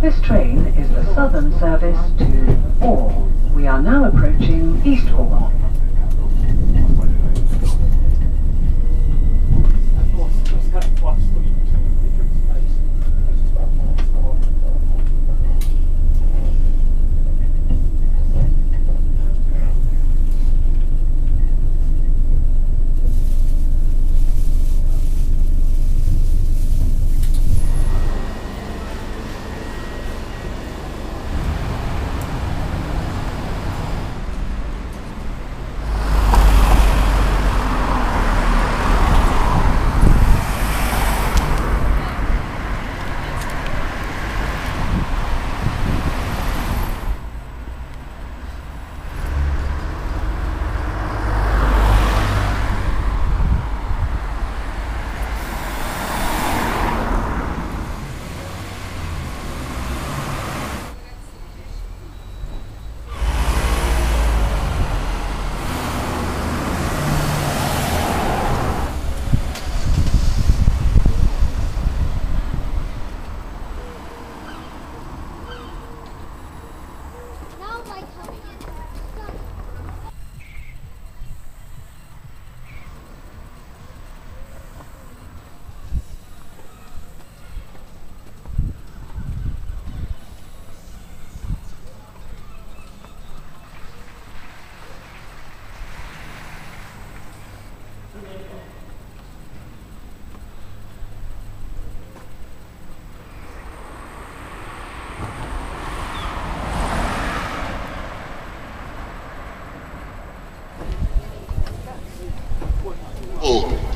This train is the southern service to Ore. We are now approaching Eastbourne. Now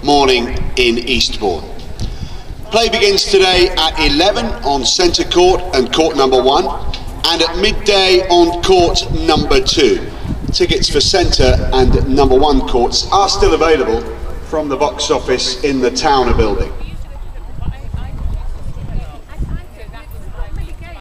morning in Eastbourne. Play begins today at 11 on centre court and court number one, and at midday on court number two. Tickets for centre and number one courts are still available from the box office in the Towner building.